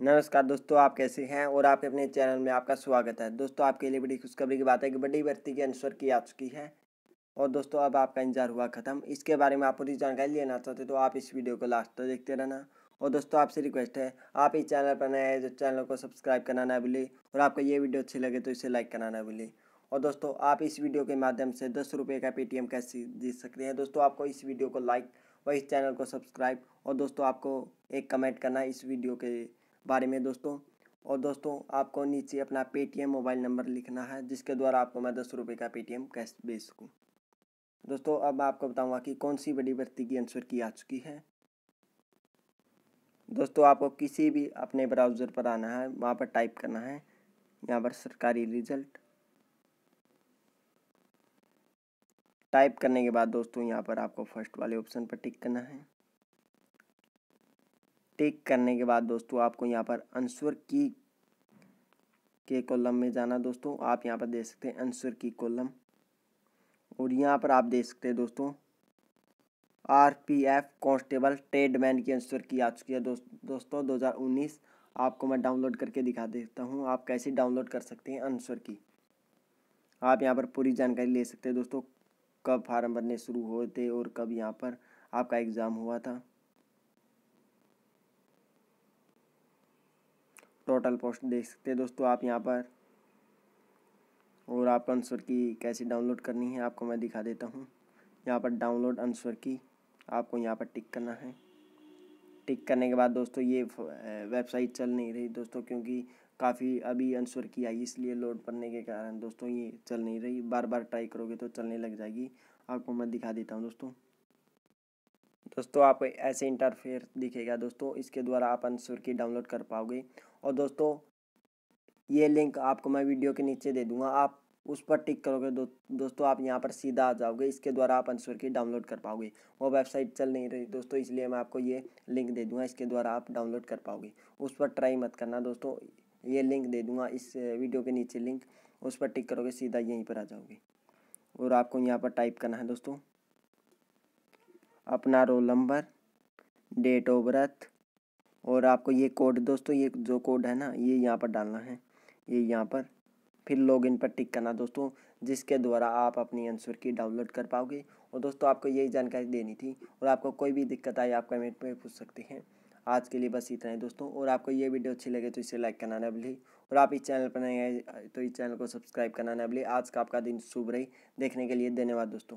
नमस्कार दोस्तों, आप कैसे हैं? और आपके अपने चैनल में आपका स्वागत है। दोस्तों, आपके लिए बड़ी खुशखबरी की बात है कि बड़ी भर्ती की आंसर की आ चुकी है। और दोस्तों, अब आपका इंतज़ार हुआ ख़त्म। इसके बारे में आप पूरी जानकारी लेना चाहते तो आप इस वीडियो को लास्ट तक देखते रहना। और दोस्तों, आपसे रिक्वेस्ट है, आप इस चैनल पर नए हैं जो चैनल को सब्सक्राइब करना ना भूलें। और आपको ये वीडियो अच्छी लगे तो इसे लाइक करना ना भूलें। और दोस्तों, आप इस वीडियो के माध्यम से दस रुपये का पेटीएम कैसे जीत सकते हैं? दोस्तों, आपको इस वीडियो को लाइक व इस चैनल को सब्सक्राइब। और दोस्तों, आपको एक कमेंट करना इस वीडियो के बारे में दोस्तों। और दोस्तों, आपको नीचे अपना पेटीएम मोबाइल नंबर लिखना है, जिसके द्वारा आपको मैं दस रुपये का पेटीएम कैश भेज सकूँ। दोस्तों, अब मैं आपको बताऊँगा कि कौन सी बड़ी भर्ती की आंसर की आ चुकी है। दोस्तों, आपको किसी भी अपने ब्राउज़र पर आना है, वहाँ पर टाइप करना है। यहाँ पर सरकारी रिज़ल्ट टाइप करने के बाद दोस्तों, यहाँ पर आपको फ़र्स्ट वाले ऑप्शन पर टिक करना है। टिक करने के बाद दोस्तों आपको यहाँ पर आंसर की के कॉलम में जाना दोस्तों। आप यहाँ पर देख सकते हैं आंसर की कॉलम और यहाँ पर आप देख सकते हैं दोस्तों R P F constable tradesman की आंसर की आ चुकी है दोस्त, दोस्तों 2019 आपको मैं डाउनलोड करके दिखा देता हूँ आप कैसे डाउनलोड कर सकते हैं आंसर की। आप यहाँ पर पूरी जानकारी ले सकते हैं दोस्तों कब फार्म भरने शुरू थे और कब यहाँ पर आपका एग्ज़ाम हुआ था। टोटल पोस्ट देख सकते हैं दोस्तों आप यहाँ पर। और आप अनसर की कैसे डाउनलोड करनी है आपको मैं दिखा देता हूँ। यहाँ पर डाउनलोड आंसर की आपको यहाँ पर टिक करना है। टिक करने के बाद दोस्तों ये वेबसाइट चल नहीं रही दोस्तों क्योंकि काफ़ी अभी अनसर की आई इसलिए लोड पड़ने के कारण दोस्तों ये चल नहीं रही। बार बार ट्राई करोगे तो चलने लग जाएगी। आपको मैं दिखा देता हूँ दोस्तों। दोस्तों आपको ऐसे इंटरफेयर दिखेगा। दोस्तों इसके द्वारा आप आंसर की डाउनलोड कर पाओगे। और दोस्तों ये लिंक आपको मैं वीडियो के नीचे दे दूँगा। आप उस पर टिक करोगे दो, दोस्तों आप यहाँ पर सीधा आ जाओगे। इसके द्वारा आप आंसर की डाउनलोड कर पाओगे। वो वेबसाइट चल नहीं रही दोस्तों इसलिए मैं आपको ये लिंक दे दूँगा। इसके द्वारा आप डाउनलोड कर पाओगे। उस पर ट्राई मत करना दोस्तों। ये लिंक दे दूँगा इस वीडियो के नीचे लिंक उस पर टिक करोगे सीधा यहीं पर आ जाओगे। और आपको यहाँ पर टाइप करना है दोस्तों। अपना roll number date of birth और आपको ये कोड दोस्तों, ये जो कोड है ना, ये यहाँ पर डालना है। ये यहाँ पर। फिर लॉगिन पर टिक करना दोस्तों, जिसके द्वारा आप अपनी आंसर की डाउनलोड कर पाओगे। और दोस्तों, आपको यही जानकारी देनी थी, और आपको कोई भी दिक्कत आई, आप कमेंट में पूछ सकते हैं। आज के लिए बस इतना ही दोस्तों, और आपको ये वीडियो अच्छी लगे तो इसे लाइक करना ना भूलिए और आप इस चैनल पर नए आए तो इस चैनल को सब्सक्राइब करना ना भूलिए आज का आपका दिन शुभ रही। देखने के लिए धन्यवाद दोस्तों।